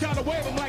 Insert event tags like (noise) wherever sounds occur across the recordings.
kind of wave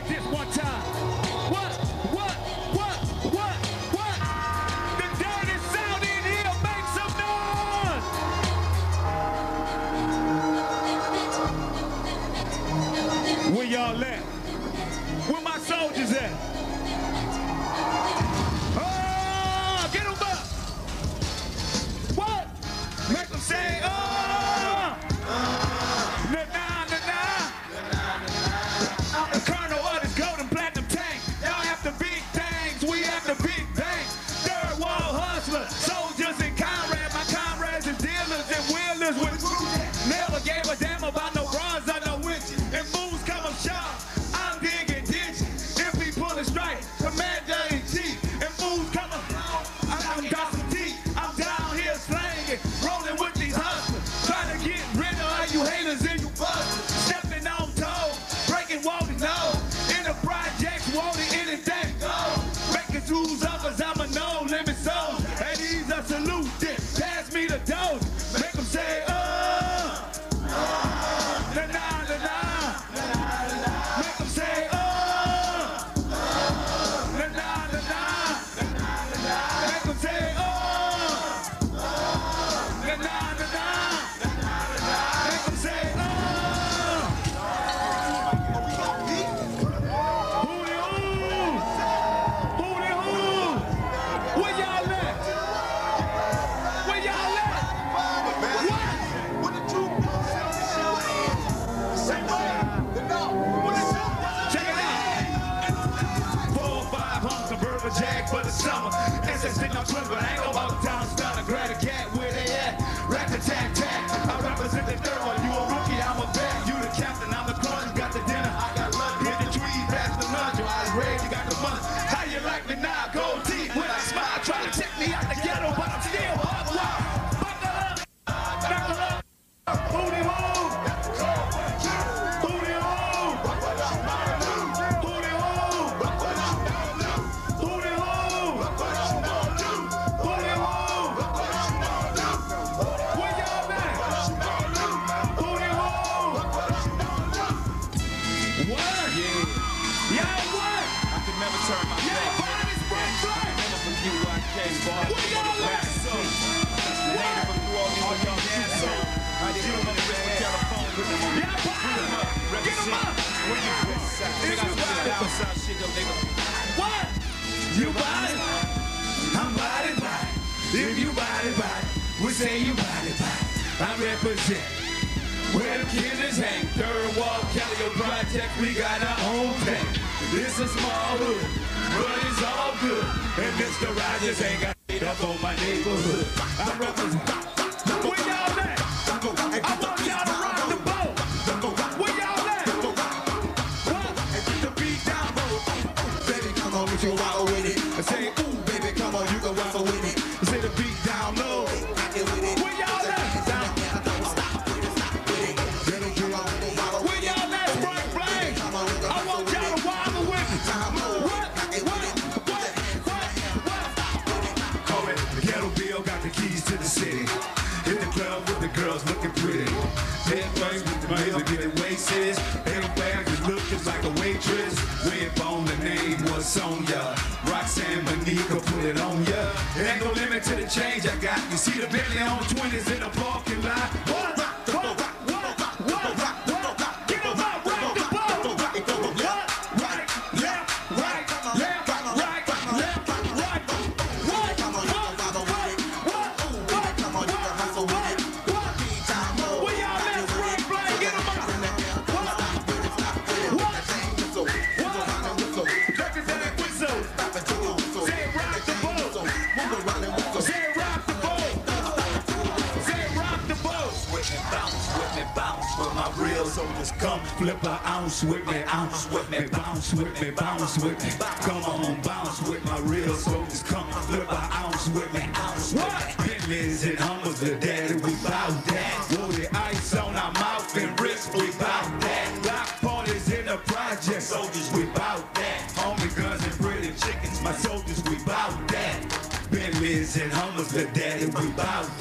body body. We say you body body. I represent. Where the kids hang. Third wall, Kelly, your project. We got our own thing. This is small hood, but it's all good. And Mr. Rogers ain't got up on my neighborhood. I represent. Where y'all at? faces. Little fans is looking like a waitress. Whip on the name was Sonya. Roxanne Monica put it on ya. Ain't no limit to the change I got. You see the Bentley on 20s in the park. bounce with me, ounce with me, bounce with me, bounce with me. Come on, bounce with my real soldiers. Come flip an ounce with me, ounce with me. Bentleys and Hummers, the daddy, we bout that. Woody ice on our mouth and wrist, we bout that. Block parties in the project, soldiers, we bout that. Homie guns and pretty chickens, my soldiers, we bout that. Bentleys and Hummers, the daddy, we bout that.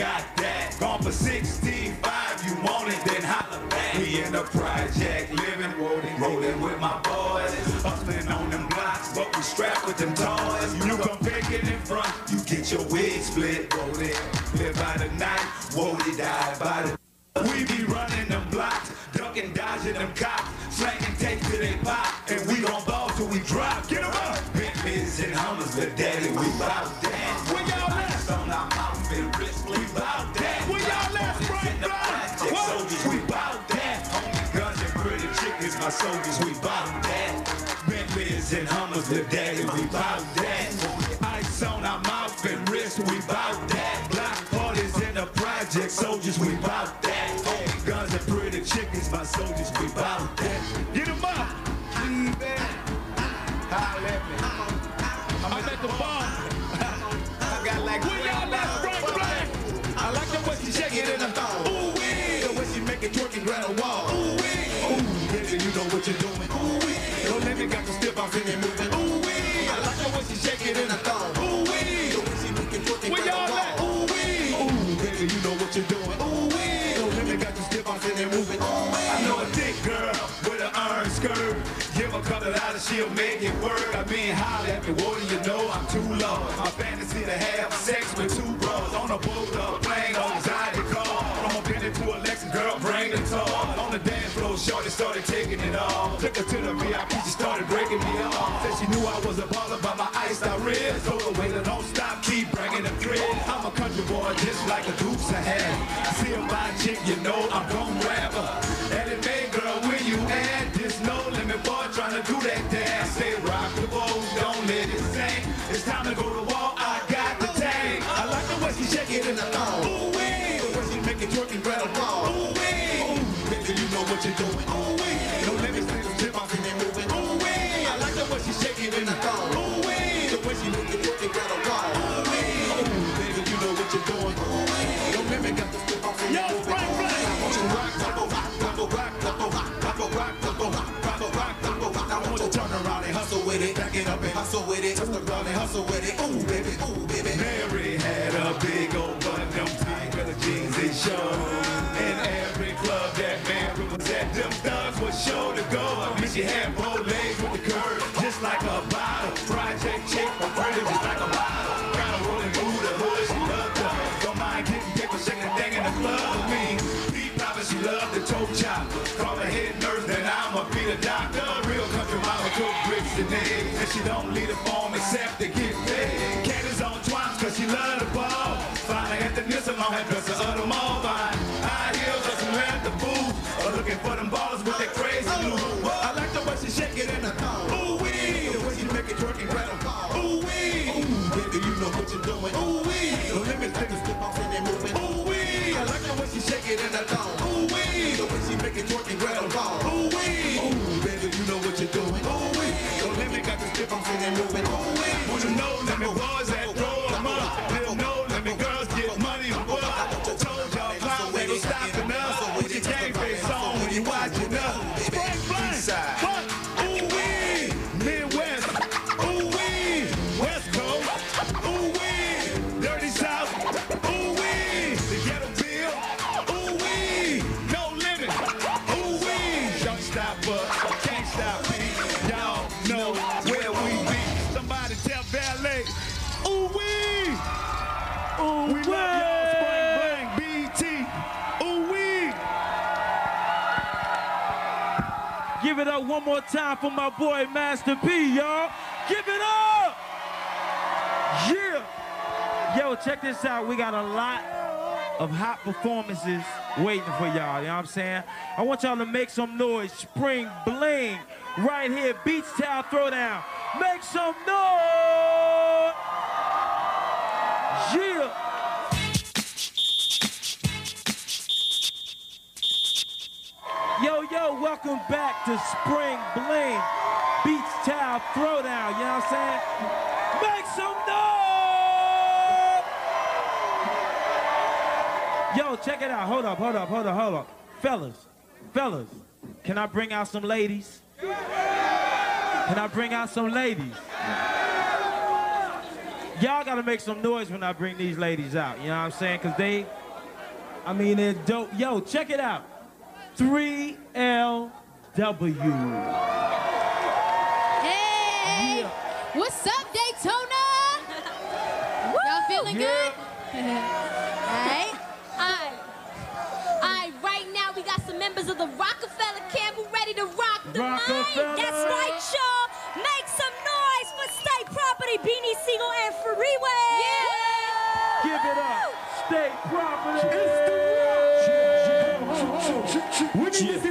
Got that. Gone for 65, you want it, then holla back. We in the project, living, rolling, rolling with my boys. Hustling on them blocks, but we strapped with them toys. You come pick it in front, you get your wig split, roll. Live by the night, Wolded, die by the we be running them blocks, ducking, dodging them cops, slanging tape to they pop, and we gon' ball till we drop. Get 'em up! Bentleys and Hummers, but daddy, we bout chickens, my soldiers, we bout that. Bentleys and Hummers, but daddy, we bout that. Ice on our mouth and wrist, we bout that. Block parties in the project, soldiers, we bout that. Guns and pretty chickens, my soldiers, we bout that. Get 'em up. I'm at the bar. I got like Where y'all at, Frank Blank? I like the way she shake it in the thong. Ooh wee. The way she make it twerk and grab a wall. Got to step off in and moving. Ooh wee. I like the way she shake it in the thong. Ooh wee. The way she make it twerk and Where grab y'all at? Ooh wee. Ooh, baby, you know what you're doing. Ooh wee. Let me got step off in and moving. Ooh wee. I know a thick girl with an iron skirt. Give a couple dollars, she'll make it work. I mean, holler at me, what do you know? I'm too low. My fantasy to have sex with two bros on a boat, a plane, shorty started taking it off. Took her to the VIP, she started breaking me off. Said she knew I was a baller by my iced out ribs. Told her, waiter, don't stop, keep bringing the crib. I'm a country boy, just like a deuce I had. See a fine chick, you know I'm gon' grab her. And it made girl, where you at? This no limit boy trying to do that dance. Say rock the boat, don't let it sink. It's time to go to war, with it, turn around and hustle with it. Ooh, baby, ooh, baby. Mary had a big old butt, them tiger jeans they show. In every club that man was at, them thugs was sure to go. I mean, she had both them with that crazy oh. look. I like the way she shake it in the. Ooh wee, the way she make it twerk and a. Ooh wee, ooh baby, you know what you're doing. Ooh wee, don't let me take a step off and then moving. Ooh wee, I like the way she shake it in the thong. Ooh wee, the way she make it twerk and ball. Ooh wee, ooh baby, you know what you're doing. Ooh wee, don't let me got the step off and then moving. Ooh wee, Would you know, let me boys that it up one more time for my boy Master P, y'all. Give it up. Yeah. Yo, check this out. We got a lot of hot performances waiting for y'all. You know what I'm saying? I want y'all to make some noise. Spring Bling right here. Beach Town Throwdown. Make some noise. Yeah. Welcome back to Spring Bling Beach Town throwdown, you know what I'm saying? Make some noise! Yo, check it out. Hold up, hold up, hold up, hold up. Fellas, fellas, can I bring out some ladies? Can I bring out some ladies? Y'all gotta make some noise when I bring these ladies out, you know what I'm saying? Cause they, I mean, they're dope. Yo, check it out. 3LW. Hey! Yeah. What's up, Daytona? Y'all feeling good? (laughs) Alright. Alright. Alright, right now we got some members of the Rockefeller camp who ready to rock the Rockefeller. mic. That's right, y'all. Make some noise for State Property, Beanie Sigel, and Freeway. Yeah. Give it up. State property. We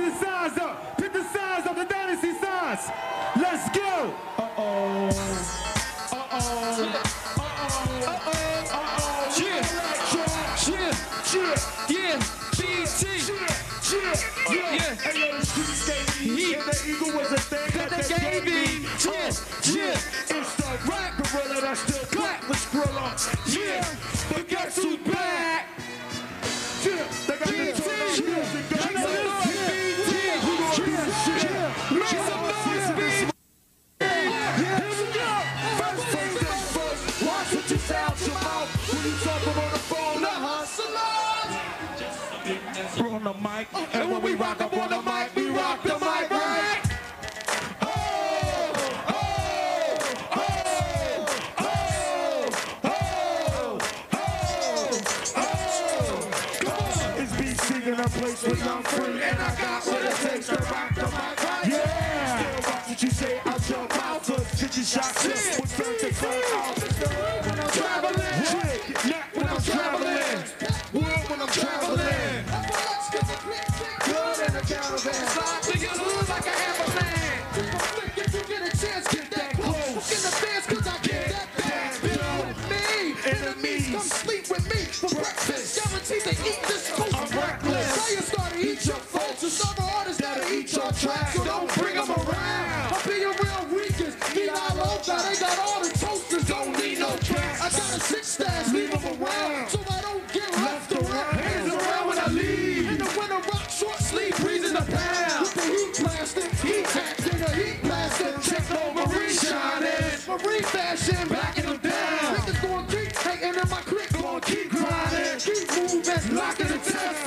gotta tracks. Don't bring them around. I'm being real weakest. Need I love that. They got all the toasters. Don't need no tracks. I got a six stash. Leave them around. So I don't get left around. Hands around when I leave. In the winter, rock short sleeve. Breezing the pound. With the heat plastic. Heat in a heat plastic. Check no marine shining. Marine fashion. Backing them down. Niggas going keep hating in my clique. Going keep grinding. Keep moving. Locking the test.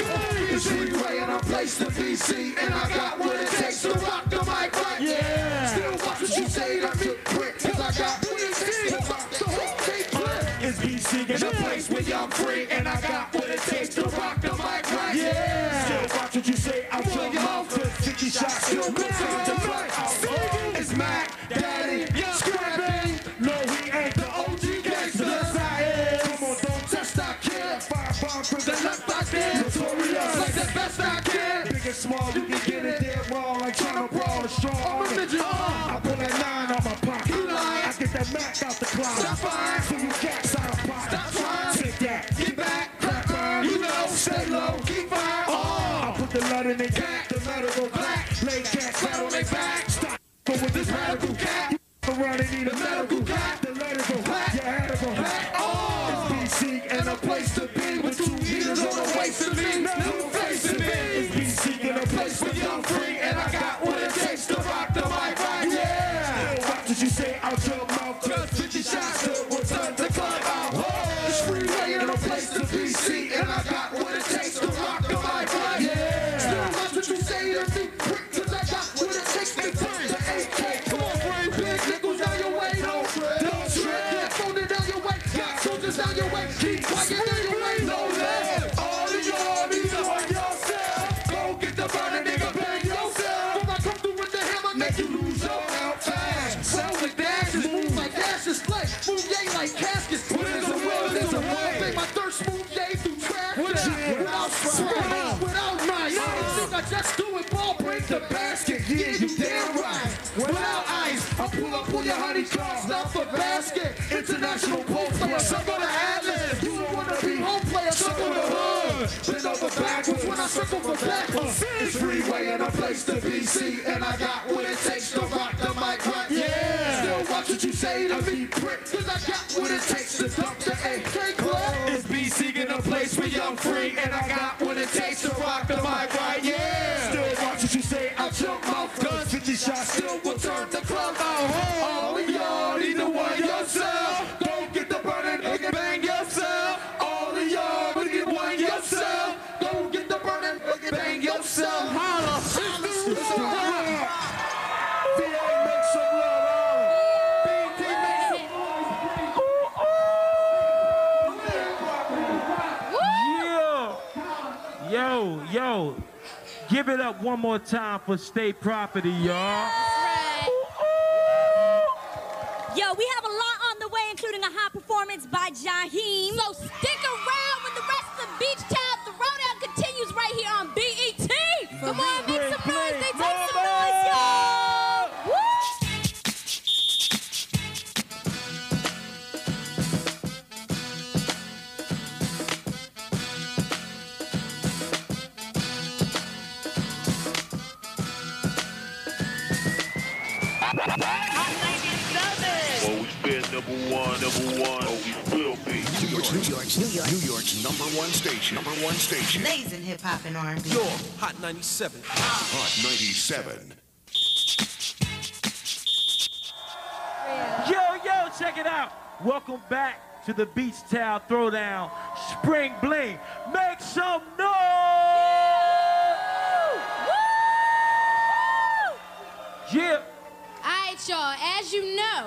It's freeway and I'm placed to BC. And I got what small, you can get it dead wrong. Like trying to brawl strong. They need a medical cat. The letter go black. Your head go black. Oh. It's BC and a place to be with two heaters on the waist of me. New face to me. It's BC and a place where I'm free and I got Without ice, I pull up on your honey honeycomb, stuff for basket. International pole player, suck on the atlas. You don't wanna be home player, suck on the hood. Bend over backwards when I circle for backwards. It's freeway and a place to be seen, and I got what it takes to rock the mic right. Yeah. A to be quick, cause I got what it takes to dump the AK club. It's B seeking a place where young free, and I got what it takes to rock the mic right, yeah. Give it up one more time for state property, y'all. Yo, we have a lot on the way, including a hot performance by Jaheim. So stick around with the rest of Beach Town. The Throwdown continues right here on BET. Come on, Always been number one, number one, always will be. New York's, New York's, New York, New York's number one station. Number one station. Blazing hip hop and R&B. Yo, Hot 97. Hot 97. Yo, yo, check it out. Welcome back to the Beach Town Throwdown Spring Bling. Make some noise! Yeah. All right, y'all. As you know,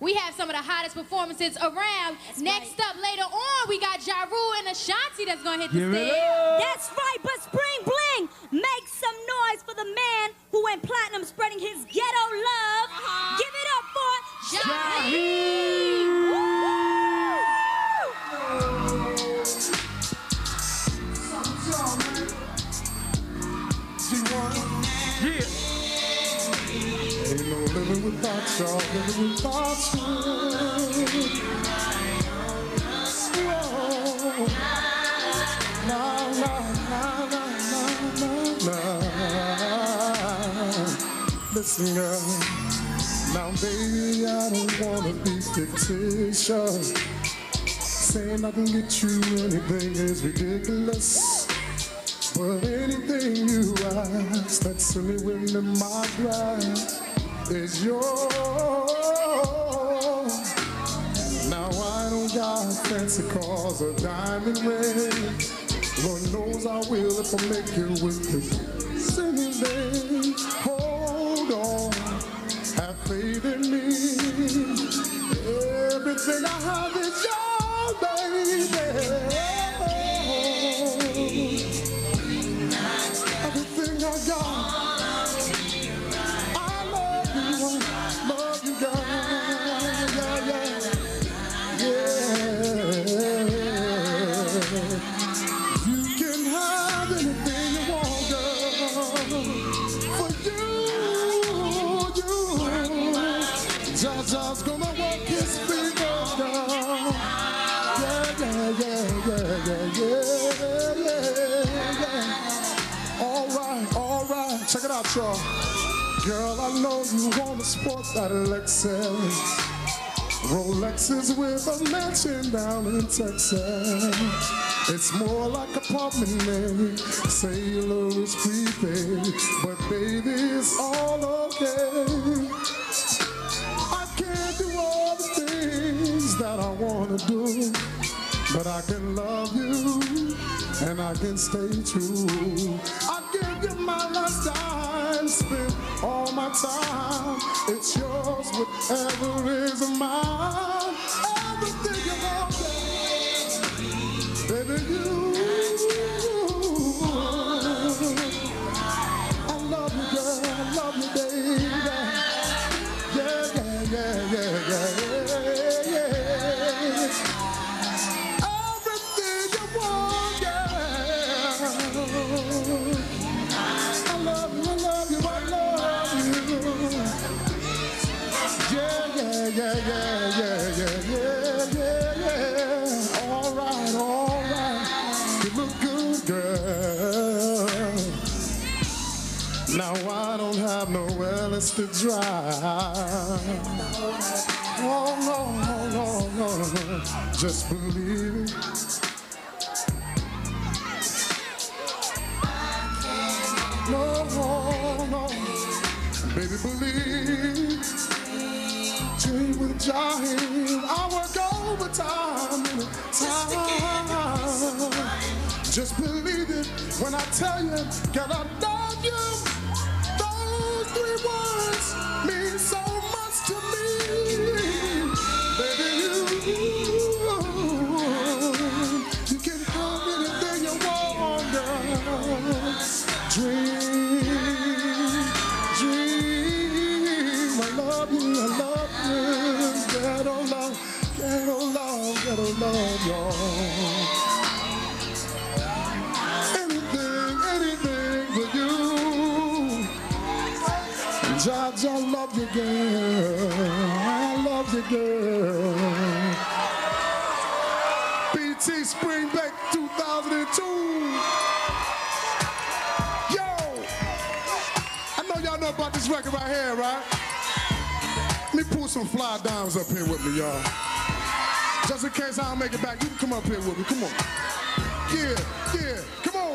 we have some of the hottest performances around. Next up, later on, we got Ja Rule and Ashanti that's gonna hit the Give it stage. up. That's right, but Spring Bling, make some noise for the man who went platinum spreading his ghetto love. Uh-huh. Give it up for Jaheim. little thoughts, all the little thoughts. Listen, girl. Now, baby, I don't wanna be fictitious. Saying I can get you anything is ridiculous. But anything you ask, that's only within my grasp is yours. Now I don't got fancy cars or diamond rings. Lord knows I will if I make it with this singing babe. Hold on, have faith in me. Everything I have is yours, baby. Girl, I know you want to sport that Lexus. Rolexes with a mansion down in Texas. It's more like apartment, sailor is prepaid, but baby, it's all okay. I can't do all the things that I wanna do, but I can love you and I can stay true. I give my last dime, spend all my time. It's yours, whatever is mine. Everything you want, baby, you. Now I don't have nowhere else to drive. Oh, no, no, no, no. Just believe it. No, no. Baby, believe. Jane with Jaheim. I work overtime in time. Just believe it when I tell you, girl, I love you. Those three girl. I love you, girl. BT Spring Break 2002. Yo, I know y'all know about this record right here, right? Let me pull some fly dimes up here with me, y'all. Just in case I don't make it back, you can come up here with me. Come on. Yeah, yeah, come on.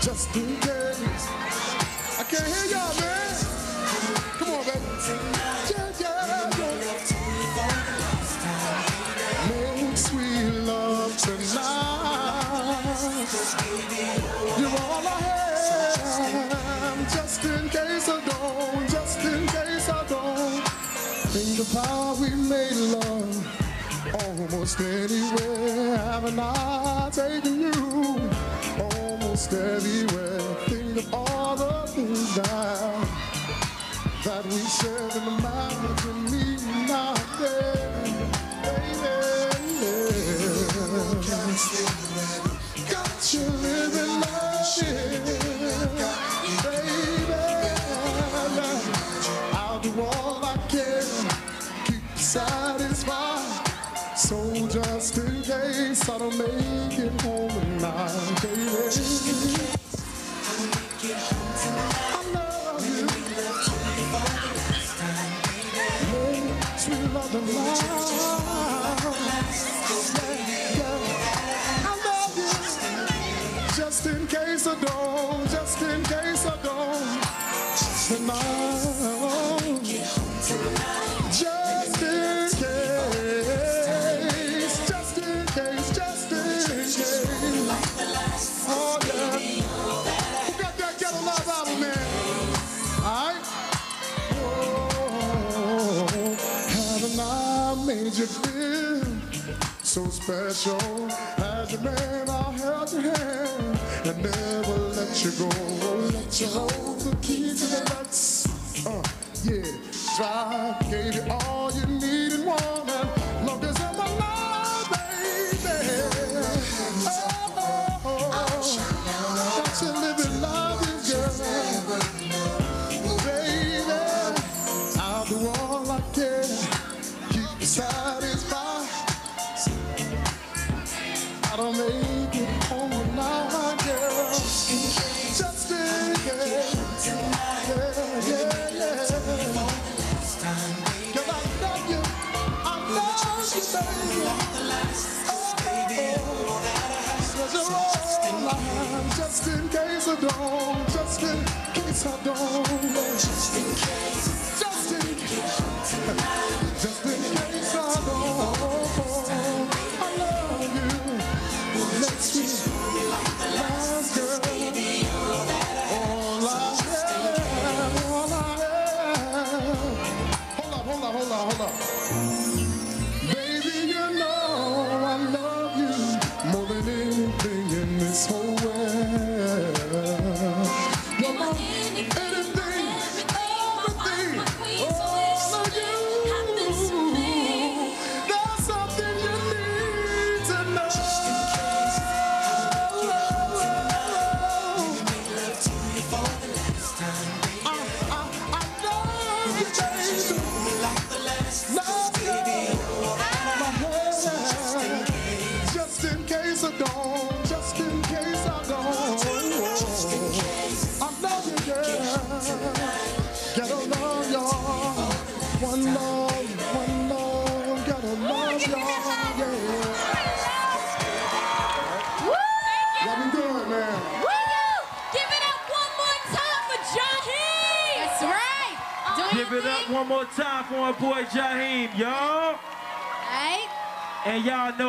Just in case. I can't hear y'all, man. We made love. Almost anywhere haven't I taken you? Almost everywhere. Think of all the things that, that we shared in the mountain, me and out there. Baby, got you living life, baby. I'll do all satisfied. So just in case I don't make it home tonight, baby. I love you. Make sweet love tonight. I love you. Just in case I don't, so? As a man, I held your hand and never let you go. Let you hold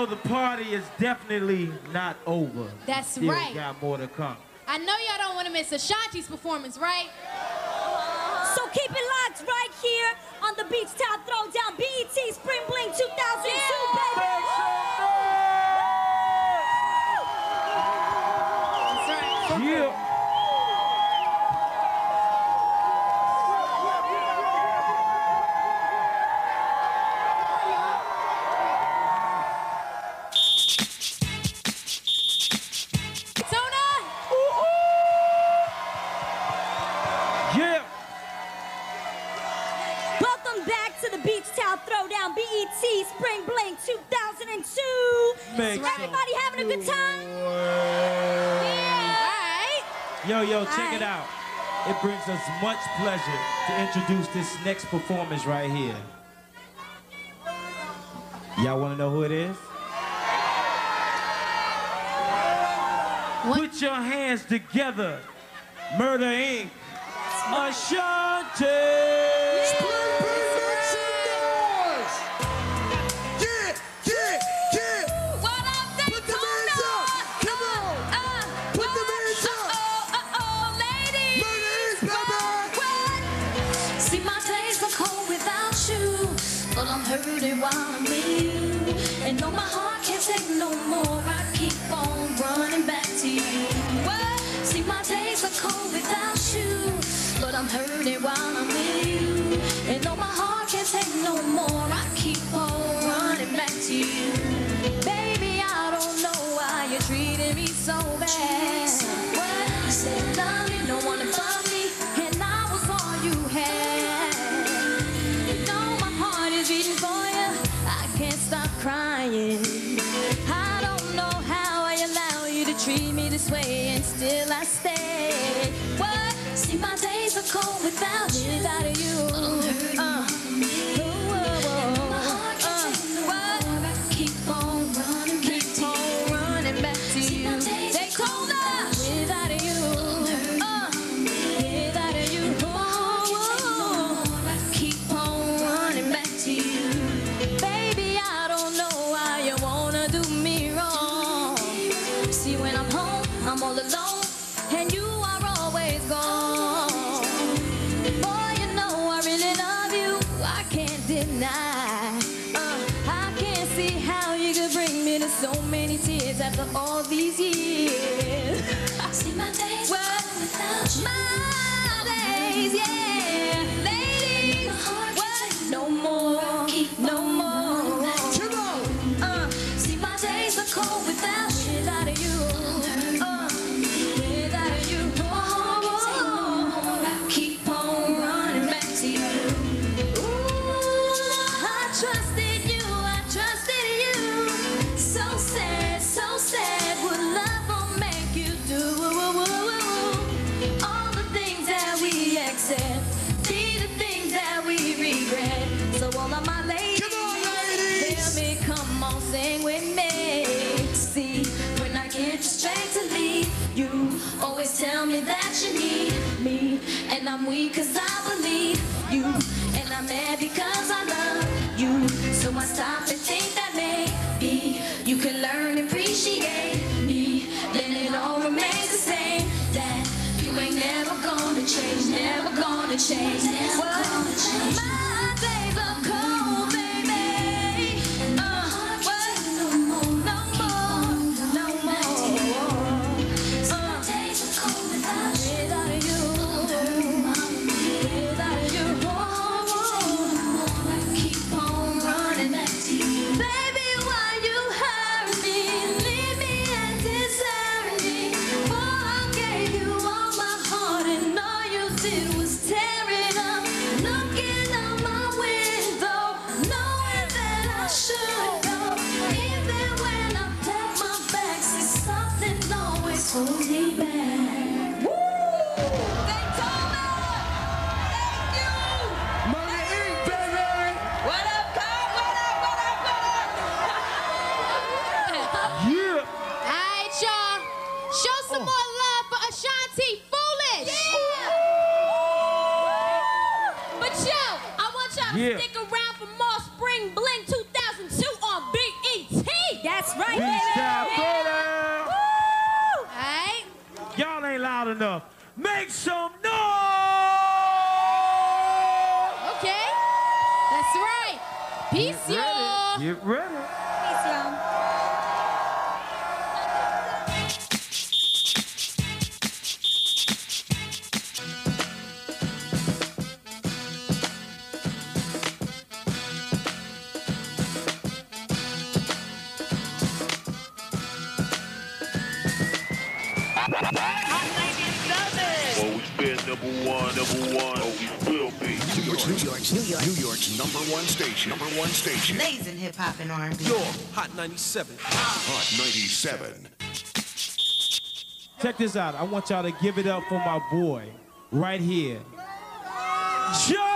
the party is definitely not over. That's Still right. got more to come. I know y'all don't want to miss Ashanti's performance, right? So keep it locked right here on the Beach Town Throwdown BET Spring Bling 2002, yeah. baby. much pleasure to introduce this next performance right here. Y'all want to know who it is? What? Put your hands together, Murder Inc. Ashanti. only one with you. And no, my heart can't take no more. I keep on running back to you. Well, see, my days are cold without you. But I'm hurting while I'm with you. And no, my heart can't take no more. I keep on running back to you. Baby, I don't know why you're treating me so bad. without you. Without you. so many tears after all these years. See my days well, without you. Always been number one, number one, always will be. New York's, number one station, number one station. Blazing hip hop in R&B. Hot 97. Hot 97. Check this out. I want y'all to give it up for my boy right here. Joe!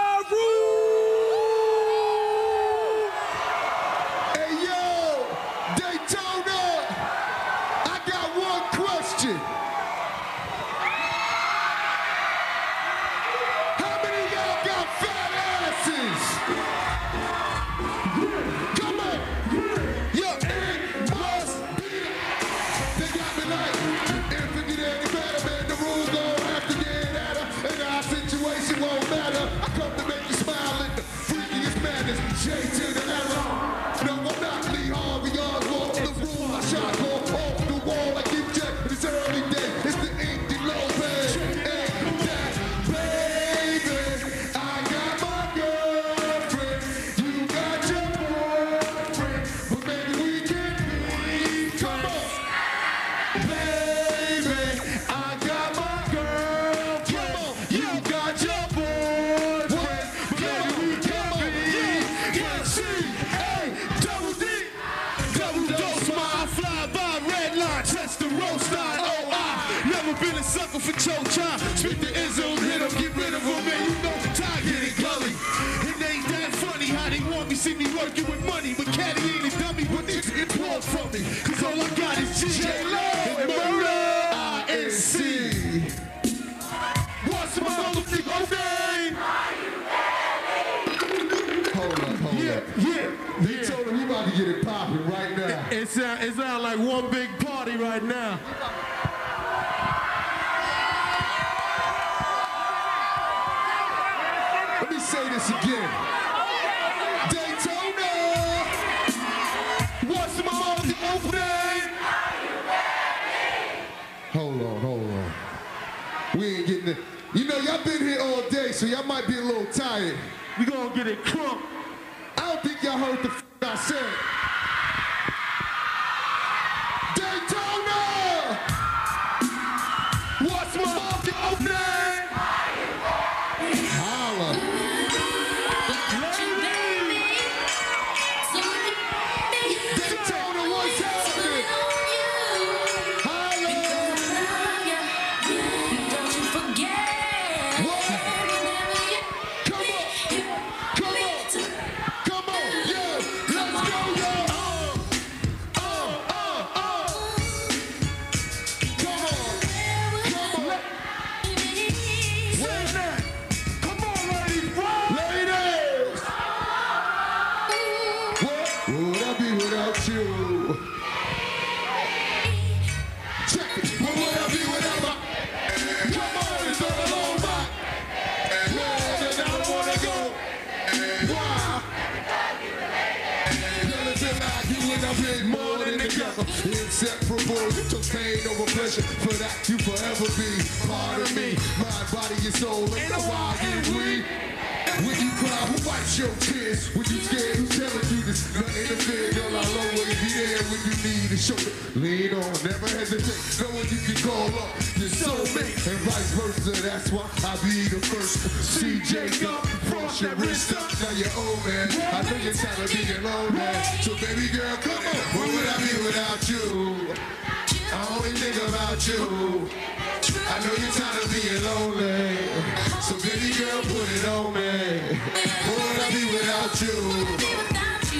might be a little tired. We gonna get it crunk. I don't think y'all heard the old man. I know you're tired of being. So baby girl, come on. What would I be without you? I only think about you. I know you're tired of being lonely. So baby girl, put it on me. What would I be without you?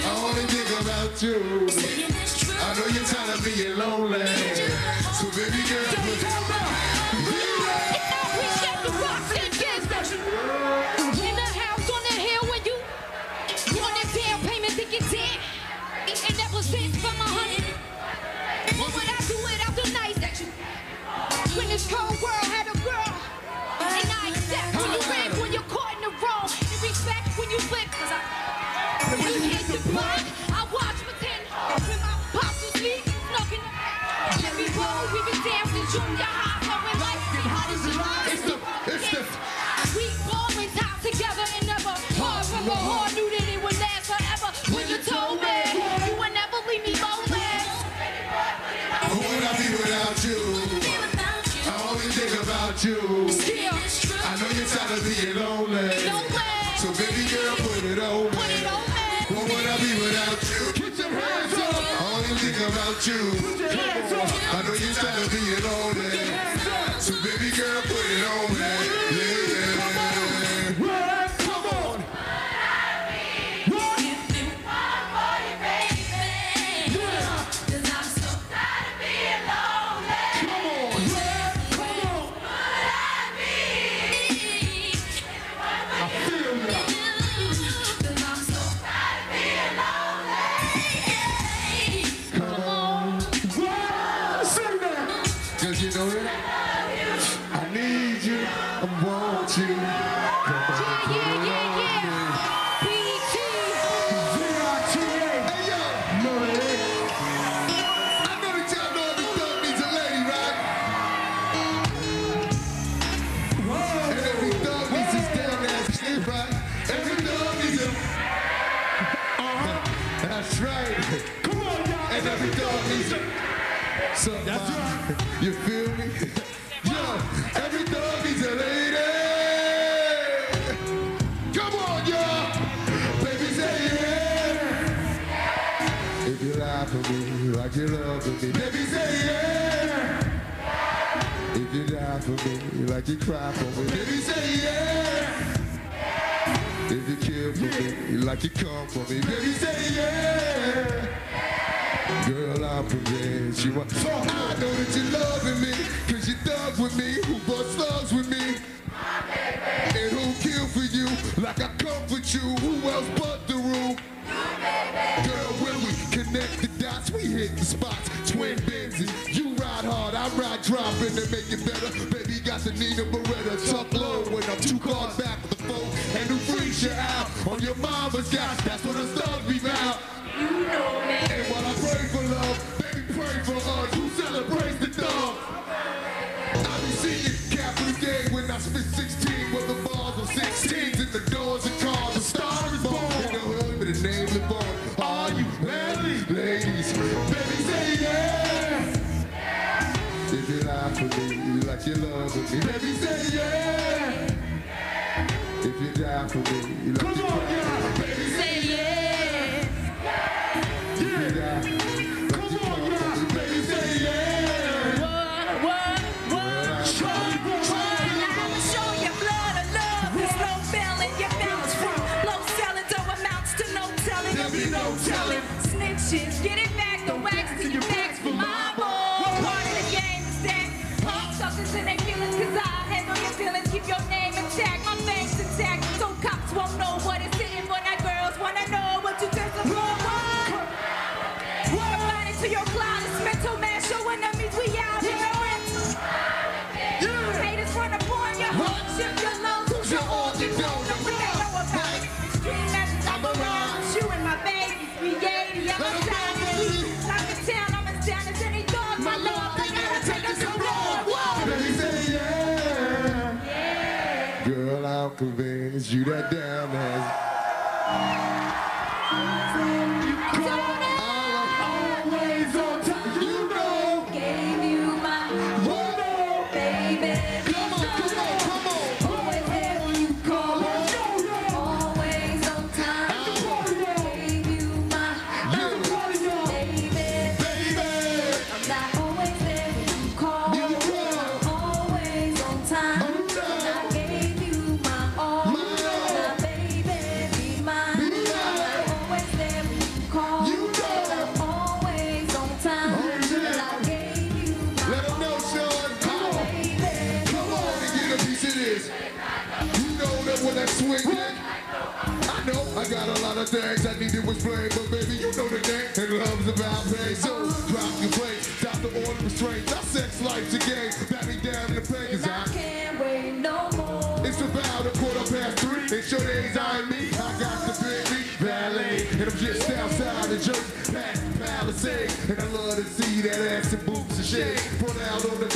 I only think about you. I know you're tired of being lonely. So baby girl, put it on me. Hallelujah. want you. I know you're tired of being lonely. So baby girl, put it on me. Yeah. for me like you cry for me. Baby, say yeah. If you care for yeah. me like you come for me. Baby, say yeah. Girl, I possess you. So I know that you're loving me. Cause you thug with me. Who bust thugs with me? And who kill for you like I comfort you? Who else but the room? Girl, when we connect the dots, we hit the spots. Twin Benzes. I ride drop in to make it better. Baby got the Nina Beretta, tuck low when I'm two cars back with the phone and who freaks you out on your mama's couch. That's what it's does be about. You know me. And while I pray for love, baby pray for us who celebrates do that dance. Things I needed was flame, but baby, you know the game. And love's about pain, so drop your plate. Stop the order restraints. Our sex life's a game. Bat me down in the pain, cause I can't wait no more. It's about a quarter past three. And sure days I me. I got the Bentley Valet. And I'm just outside the Jersey past the Palisade. And I love to see that ass and boobs and shade. Put out on the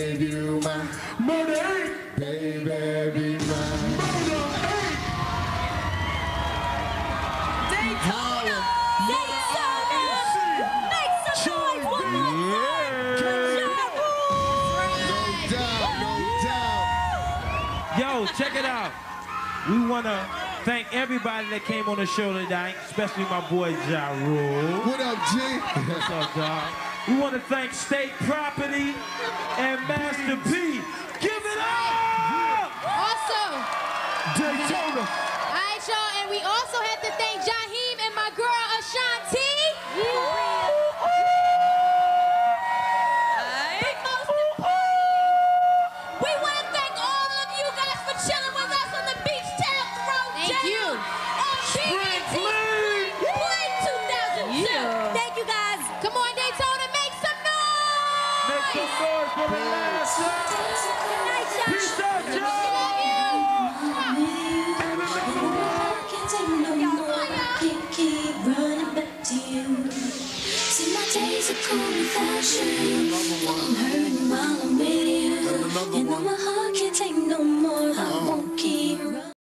Gave you my baby, be mine. Daytona! Daytona! Make some noise one more time! No doubt, no doubt. Yo, check it out. We want to thank everybody that came on the show tonight, especially my boy Ja Rule. What up, G? What's up, dog? We want to thank State Property and Master P. Give it up! Also, Daytona. all right, y'all, and we also have to thank Jaheim and my girl Ashanti. ocean. And her and my million. And my heart can't take